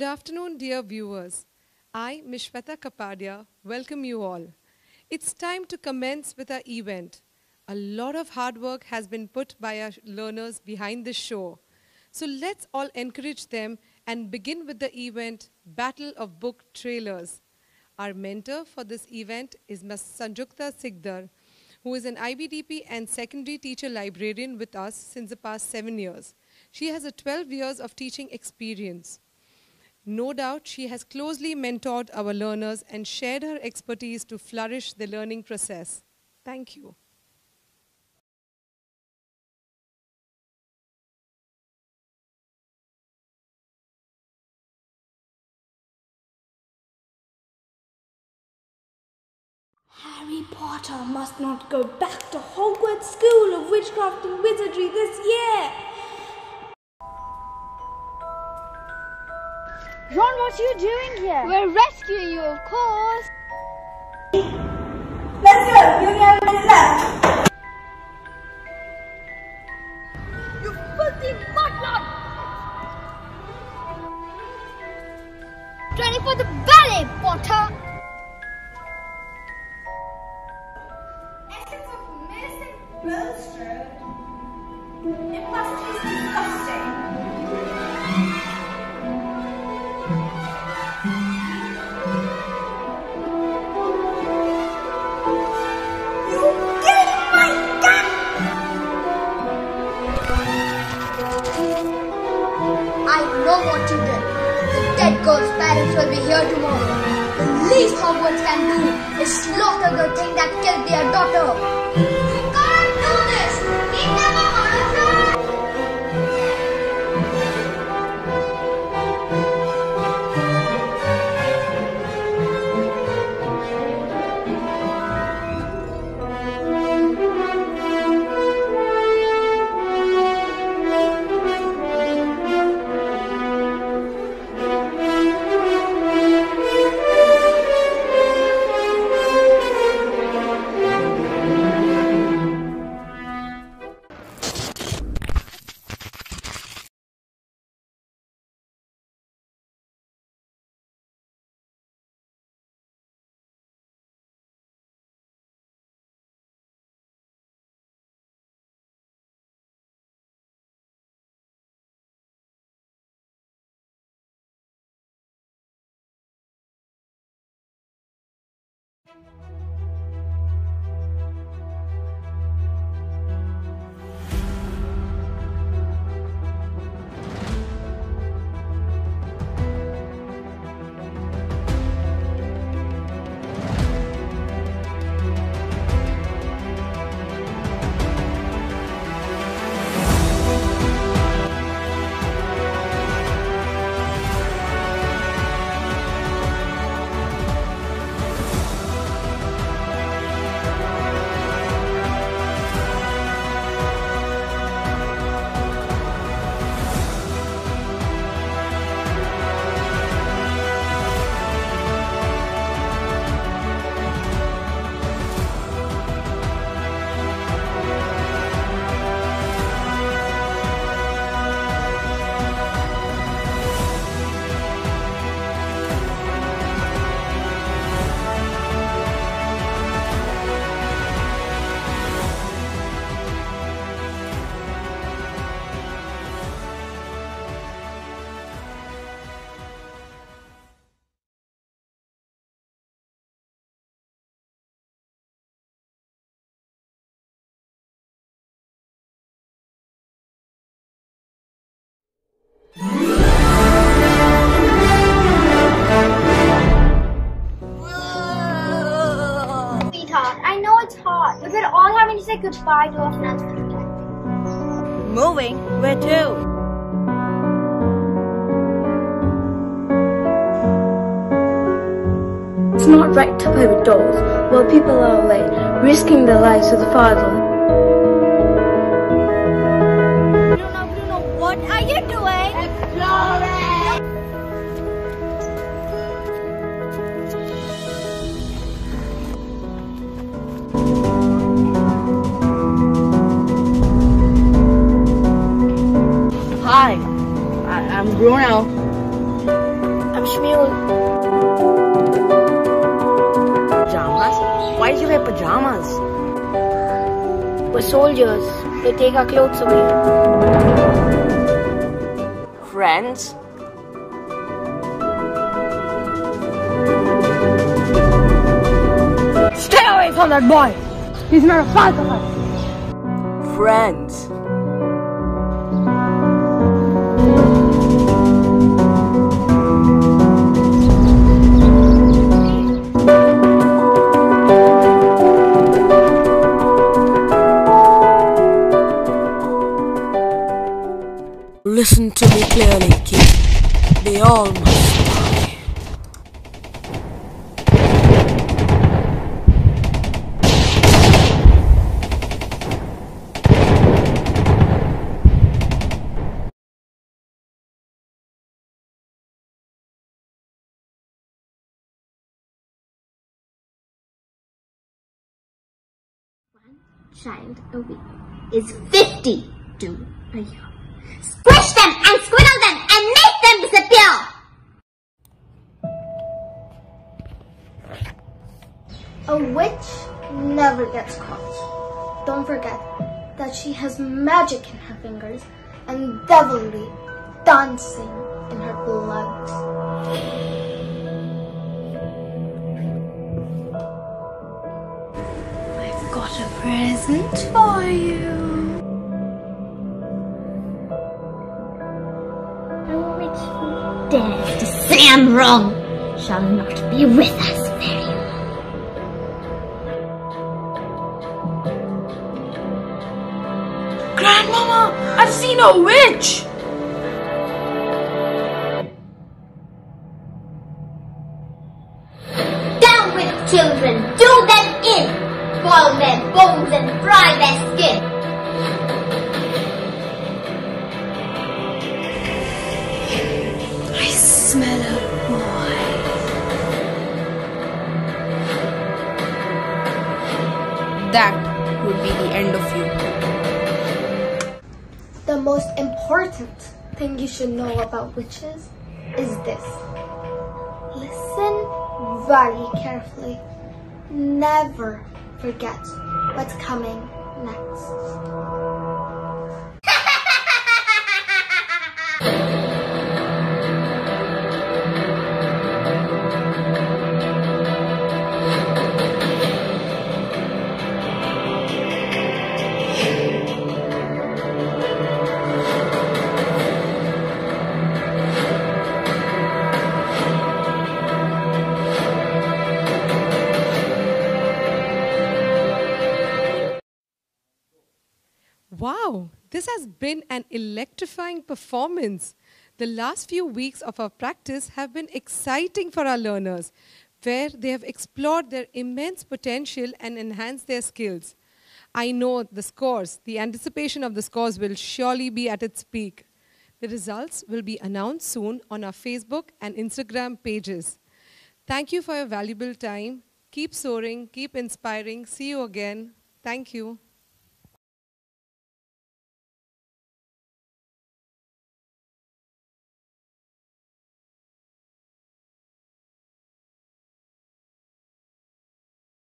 Good afternoon, dear viewers. I, Mishweta Kapadia, welcome you all. It's time to commence with our event. A lot of hard work has been put by our learners behind this show. So let's all encourage them and begin with the event Battle of Book Trailers. Our mentor for this event is Ms. Sanjukta Sigdar, who is an IBDP and secondary teacher librarian with us since the past seven years. She has a 12 years of teaching experience. No doubt she has closely mentored our learners and shared her expertise to flourish the learning process. Thank you. Harry Potter must not go back to Hogwarts School of Witchcraft and Wizardry this year. Ron, what are you doing here? We're rescuing you, of course. Let's go. You only have a minute left. You filthy mudblood! Ready for the ballet, Potter? The parents will be here tomorrow. The least Hogwarts can do is slaughter the thing that killed their daughter. It's hard, but we're all having to say goodbye to our friends for today. Moving? Where to? It's not right to play with dolls while people are away, risking their lives for the fatherland. Soldiers. They take our clothes away. Friends, Stay away from that boy. He's not a part of us. friends, clearly, kid. They all must die. child a week is 52 a year. Squish them and squiddle them and A witch never gets caught. Don't forget that she has magic in her fingers and devilry dancing in her blood. I've got a present for you. Who dares to say I'm wrong shall not be with us very long. Grandmama, I've seen a witch. Most important thing you should know about witches is this. Listen very carefully. Never forget what's coming next. Been an electrifying performance. The last few weeks of our practice have been exciting for our learners, where they have explored their immense potential and enhanced their skills. I know the scores, the anticipation of the scores will surely be at its peak. The results will be announced soon on our Facebook and Instagram pages. Thank you for your valuable time. Keep soaring, keep inspiring. See you again. Thank you.